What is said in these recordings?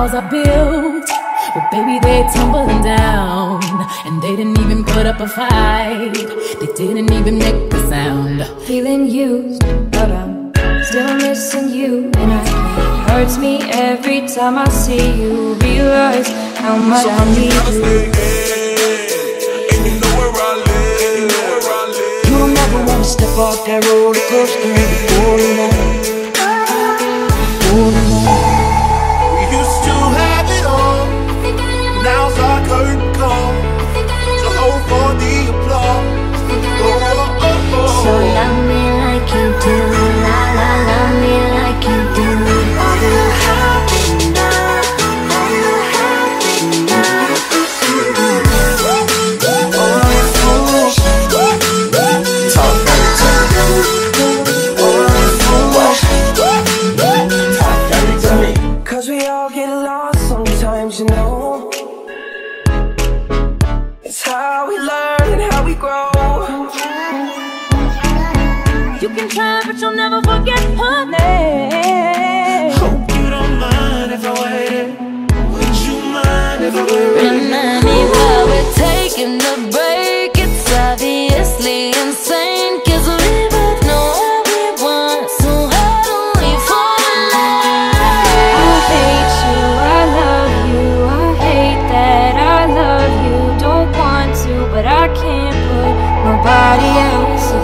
walls I built, well, baby, they tumbling down. And they didn't even put up a fight, they didn't even make a sound. Feeling used, but I'm still missing you. And it hurts me every time I see you. Realize how much I need you. Know where I live You don't ever wanna step off that roller coaster before you know. Sometimes, you know. It's how we learn and how we grow. You can try, but you'll never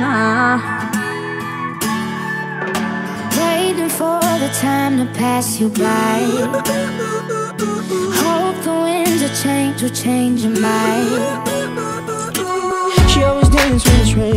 Nah. Waiting for the time to pass you by. Hope the winds of change will change your mind. She always dance when it's raining.